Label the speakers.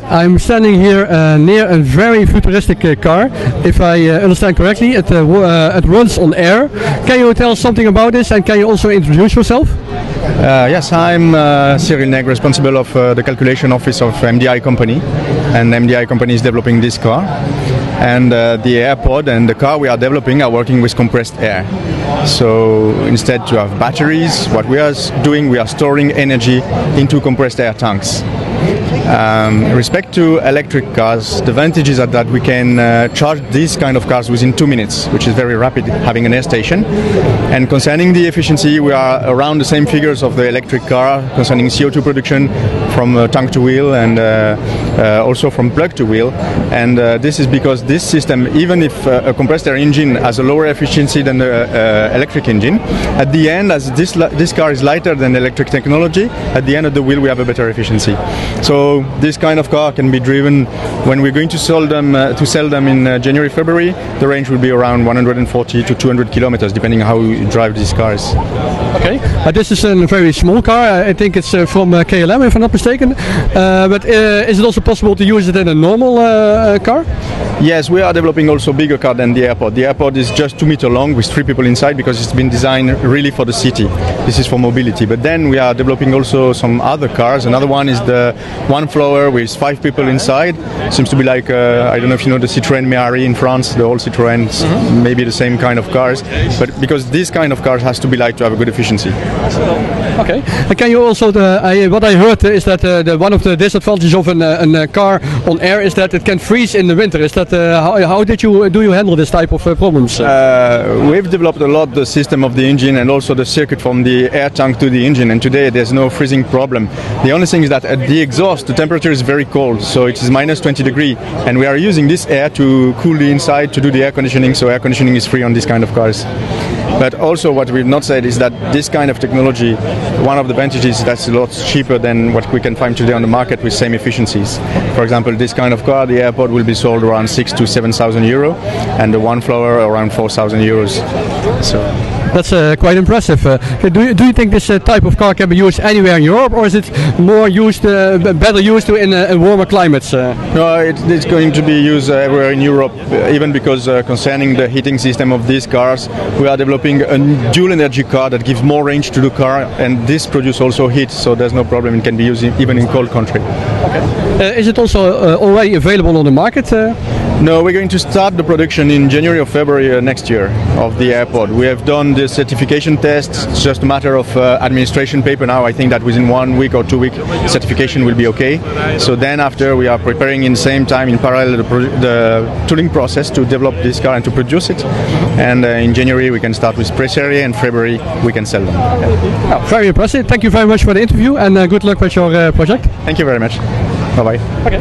Speaker 1: I'm standing here uh, near a very futuristic uh, car. If I uh, understand correctly, it, it runs on air. Can you tell us something about this and can you also introduce yourself?
Speaker 2: Uh, yes, I'm uh, Cyril Nègre, responsible of uh, the calculation office of MDI company, and MDI company is developing this car. And the AirPod and the car we are developing are working with compressed air. So instead to have batteries, what we are doing, we are storing energy into compressed air tanks. Um, respect to electric cars, the advantage is that, we can uh, charge these kind of cars within two minutes, which is very rapid, having an air station. And concerning the efficiency, we are around the same figures of the electric car concerning CO2 production from uh, tank to wheel and uh, uh, also from plug to wheel. And uh, this is because this system, even if uh, a compressed air engine has a lower efficiency than the electric engine, at the end, as this this car is lighter than electric technology, at the end of the wheel we have a better efficiency. So this kind of car can be driven when we're going to sell them uh, to sell them in uh, January February. The range will be around 140 to 200 kilometers, depending how you drive these cars.
Speaker 1: Okay. Uh, this is a very small car. I think it's uh, from uh, KLM, if I'm not mistaken. Uh, but uh, is it also possible to use it in a normal uh, car?
Speaker 2: Yes, we are developing also bigger car than the AirPod. The AirPod is just two meter long with three people inside because it's been designed really for the city. This is for mobility. But then we are developing also some other cars. Another one is the One Flow with five people inside. Seems to be like uh, I don't know if you know the Citroën Méhari in France, the old Citroëns, maybe the same kind of cars. But because this kind of cars has to be light to have a good efficiency.
Speaker 1: Okay. And can you also, the, I, what I heard is that uh, the, one of the disadvantages of an, uh, uh, car on air is that it can freeze in the winter. Is that uh, how, how did you do you handle this type of uh, problems?
Speaker 2: Uh, we've developed a lot the system of the engine and also the circuit from the air tank to the engine and today there's no freezing problem. The only thing is that at the exhaust the temperature is very cold so it is minus 20 degree and we are using this air to cool the inside to do the air conditioning so air conditioning is free on this kind of cars. But also what we've not said is that this kind of technology one of the advantages is that's a lot cheaper than what we can find today on the market with same efficiencies. For example this kind of car the AirPod will be sold around 6 to 7000 euro and the One Flow around 4000 euros. So
Speaker 1: That's uh, quite impressive. Uh, do, you, do you think this uh, type of car can be used anywhere in Europe, or is it more used, uh, better used to in, uh, in warmer climates? Uh,
Speaker 2: No, it, it's going to be used uh, everywhere in Europe, uh, even because uh, concerning the heating system of these cars, we are developing a dual energy car that gives more range to the car, and this produces also heat, so there's no problem. It can be used in, even in cold country.
Speaker 1: uh, is it also uh, already available on the market?
Speaker 2: No, we're going to start the production in January or February uh, next year of the AirPod. We have done the certification tests. It's just a matter of uh, administration paper now. I think that within one week or two week certification will be okay. So then after we are preparing in the same time in parallel the, pro- the tooling process to develop this car and to produce it. And uh, in January we can start with press area and February we can sell them.
Speaker 1: oh, very impressive. Thank you very much for the interview, and uh, good luck with your uh, project.
Speaker 2: Thank you very much. Bye bye.
Speaker 1: Okay.